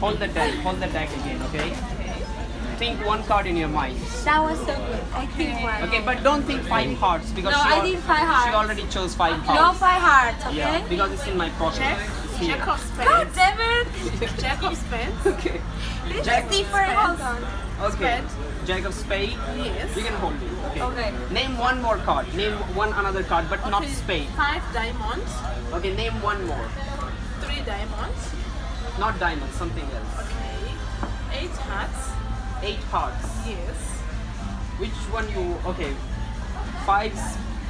Hold the deck, hold the deck again, okay? Think one card in your mind. That was so good. I think one. Okay, but don't think five hearts because no, she, I al think five hearts. she already chose five hearts. Your five hearts, okay? Yeah, because it's in my pocket. Jack of Spades. God damn it! Jack of Spades. Okay. Let's Jack see for hold on. Okay. Spade. Jack of Yes. You can hold it. Okay. okay. Name one more card. Name one another card, but okay. not Spade. Five diamonds. Okay. Name one more. Three diamonds. Not diamonds, Something else. Okay. Eight hearts. Eight hearts. Yes. Which one you? Okay. Five.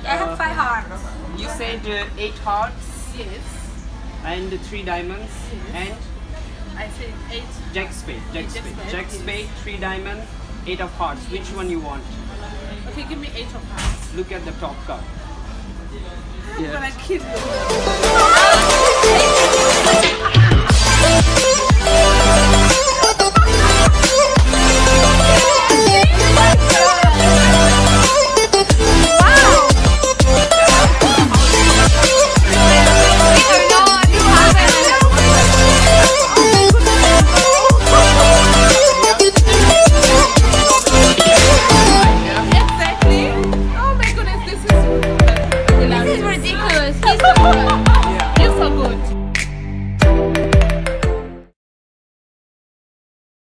I have five hearts. You said uh, eight hearts Yes. and three diamonds and I said eight. Jack spade. Jack Jack spade. spade, Jack yes. spade. Three diamonds. Eight of hearts. Which one you want? Okay, give me eight of hearts. Look at the top card. I'm Yeah. gonna kill you.